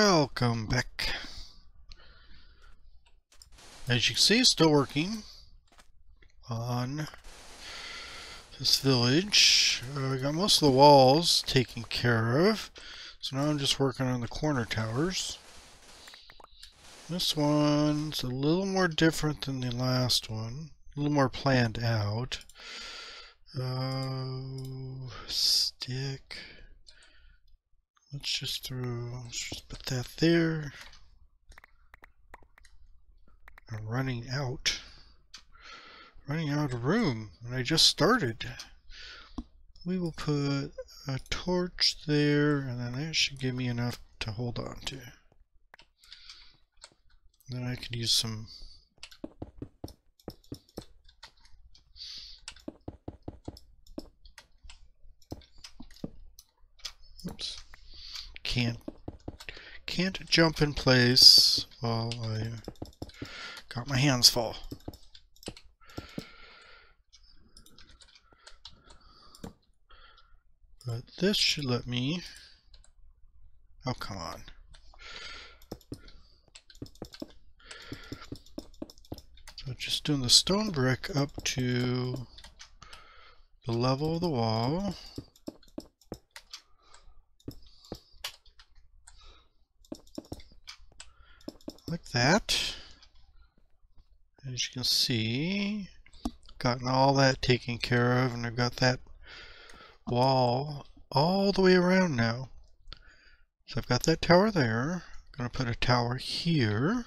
Welcome back. As you can see, still working on this village. Uh, I got most of the walls taken care of. So now I'm just working on the corner towers. This one's a little more different than the last one. A little more planned out. Uh, stick. Let's just throw, let's just put that there. I'm running out. Running out of room, and I just started. We will put a torch there, and then that should give me enough to hold on to. Then I could use some Can't can't jump in place while I got my hands full. But this should let me... Oh, come on. So just doing the stone brick up to the level of the wall. Like that. As you can see, gotten all that taken care of and I've got that wall all the way around now. So I've got that tower there. I'm going to put a tower here.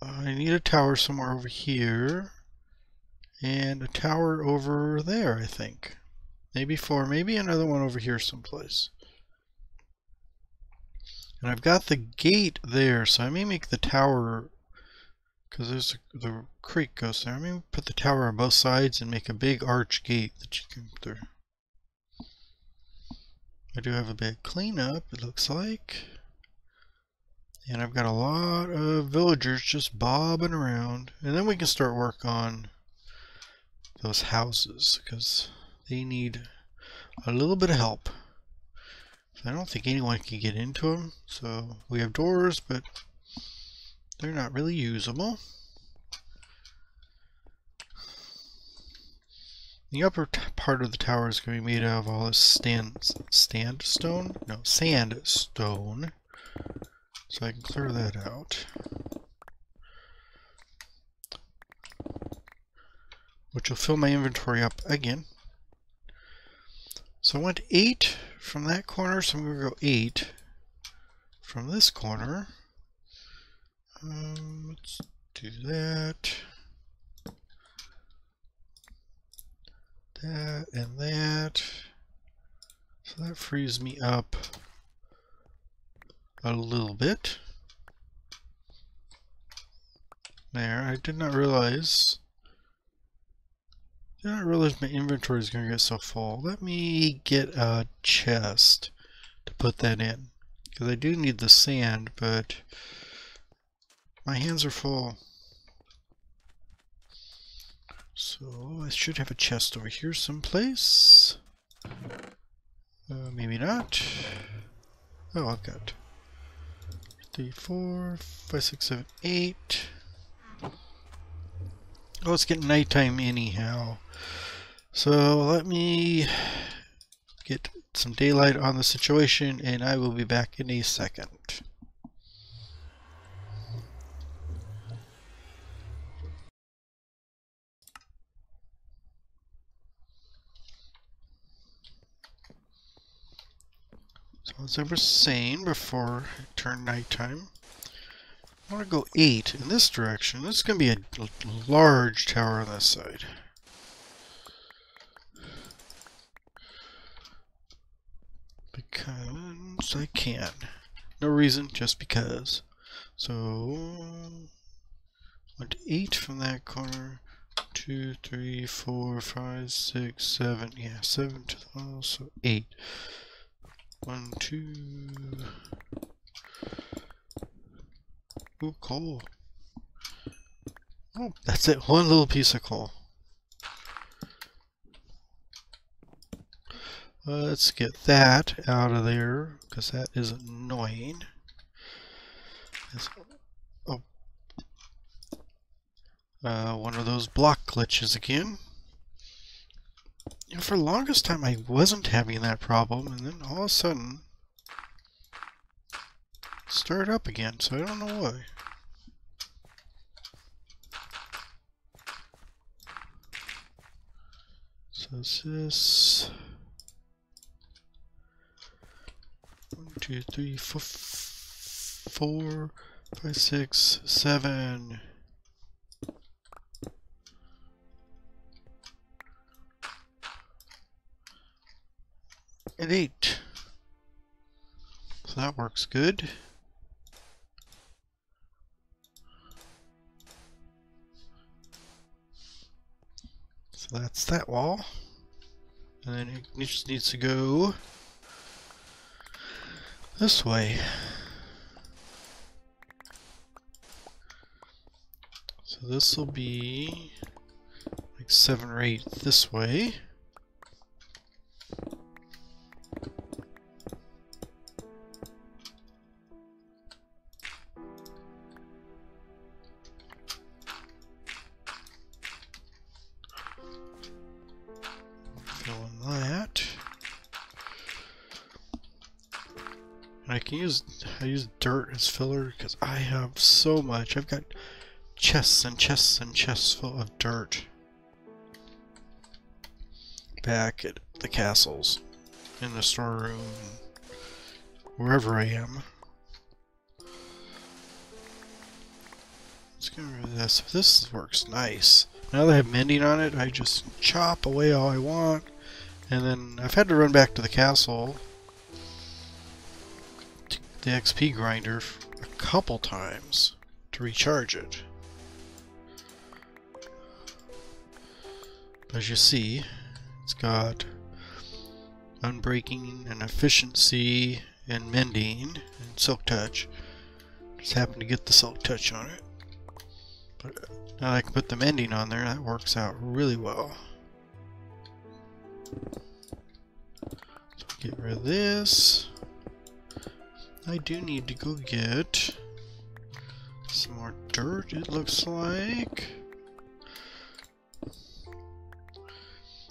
I need a tower somewhere over here. And a tower over there, I think. Maybe four, maybe another one over here someplace. And I've got the gate there, so I may make the tower, because there's a, the creek goes there. I may put the tower on both sides and make a big arch gate that you can through. I do have a big cleanup, it looks like. And I've got a lot of villagers just bobbing around. And then we can start work on those houses, because they need a little bit of help. I don't think anyone can get into them, so we have doors, but they're not really usable. The upper part of the tower is going to be made out of all this stand, sandstone? No, sandstone. So I can clear that out. Which will fill my inventory up again. So I went 8 from that corner, so I'm going to go 8 from this corner. Um, let's do that. that and that. So that frees me up a little bit. There, I did not realize did not realize my inventory is going to get so full. Let me get a chest to put that in. Because I do need the sand, but my hands are full. So I should have a chest over here someplace. Uh, maybe not. Oh, I've got three, four, five, six, seven, eight. Oh, it's getting nighttime anyhow. So let me get some daylight on the situation and I will be back in a second. So as I was saying before it turned nighttime, I want to go 8 in this direction. This is going to be a large tower on this side. Because I can. No reason, just because. So, went 8 from that corner. Two, three, four, five, six, seven. Yeah, 7 to the, so 8. One, two. Ooh, coal. Oh, that's it. One little piece of coal. Let's get that out of there because that is annoying. It's, oh, uh, one of those block glitches again. For the longest time I wasn't having that problem and then all of a sudden start up again, so I don't know why. So this is one, two, three, four, four, five, six, seven. And eight. So that works good. That's that wall. And then it just needs to go this way. So this will be like seven or eight this way. Can use I use dirt as filler because I have so much. I've got chests and chests and chests full of dirt back at the castles, in the storeroom, wherever I am. Let's get rid of this. This works nice. Now that I have mending on it, I just chop away all I want. And then I've had to run back to the castle the XP grinder a couple times to recharge it. As you see, it's got unbreaking and efficiency and mending and silk touch. Just happened to get the silk touch on it. But now I can put the mending on there, that works out really well. Get rid of this. I do need to go get some more dirt, it looks like.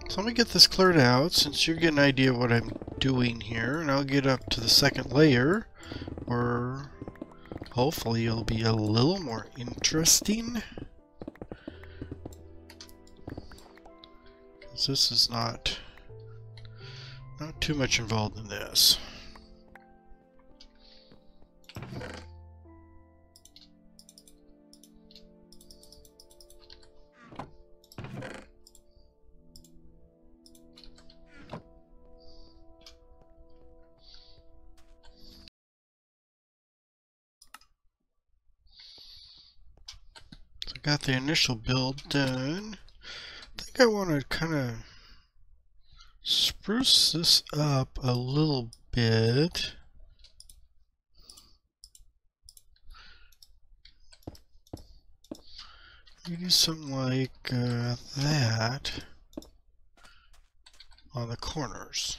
So let me get this cleared out, since you get an idea of what I'm doing here, and I'll get up to the second layer, where hopefully it'll be a little more interesting. Because this is not, not too much involved in this. Got the initial build done. I think I want to kind of spruce this up a little bit. Maybe something like uh, that on the corners.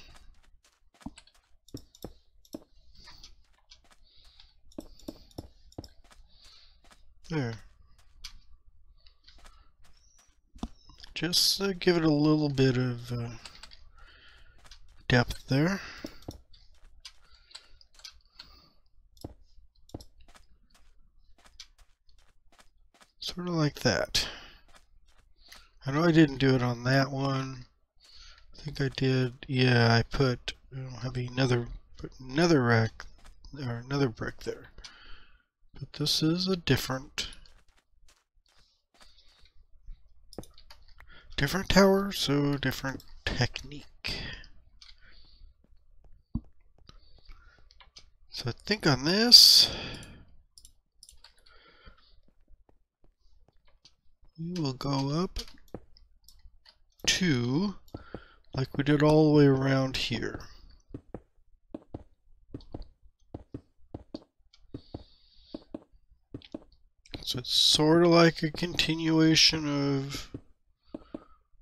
There. Just uh, give it a little bit of uh, depth there. Sort of like that. I know I didn't do it on that one. I think I did. Yeah, I put I don't have another put another rack or another brick there. But this is a different different tower, so different technique. So I think on this, we will go up two, like we did all the way around here. So it's sort of like a continuation of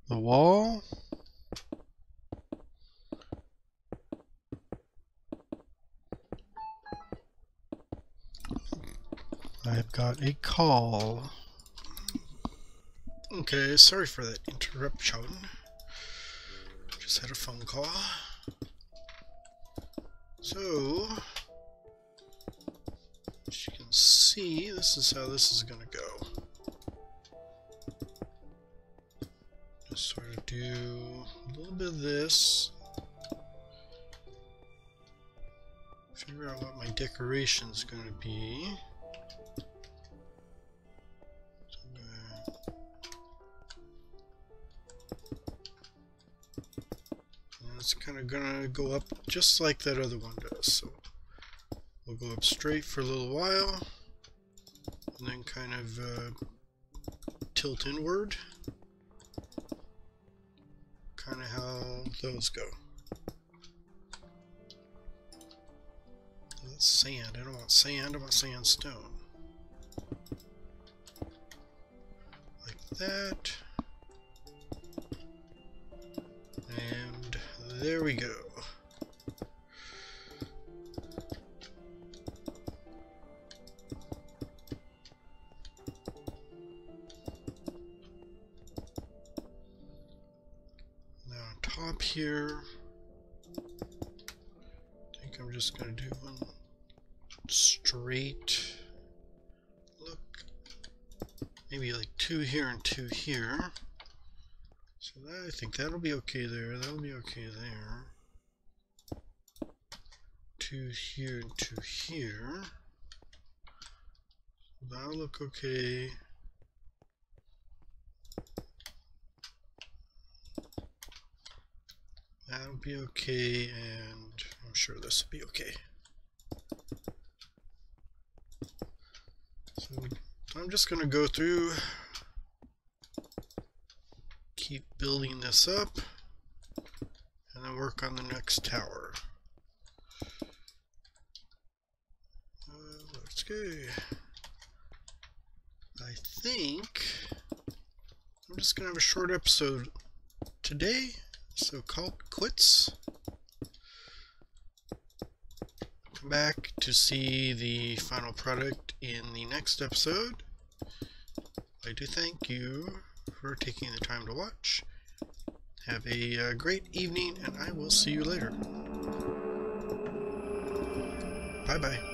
the wall. I've got a call. Okay, sorry for that interruption. Just had a phone call. So, as you can see, this is how this is going to go. Just sort of do a little bit of this. Figure out what my decoration is going to be. It's kind of gonna go up just like that other one does. So we'll go up straight for a little while and then kind of uh, tilt inward. Kind of how those go. That's sand. I don't want sand, I want sandstone. Like that. There we go. Now top here, I think I'm just going to do one straight look. Maybe like two here and two here. So that, I think that'll be okay there. That'll be okay there. Two here and here. That'll look okay. That'll be okay, and I'm sure this will be okay. So I'm just going to go through keep building this up and then work on the next tower. Uh, let's go. I think I'm just going to have a short episode today, so call it quits. Come back to see the final product in the next episode. I do thank you for taking the time to watch. Have a uh, great evening, and I will see you later. Bye-bye.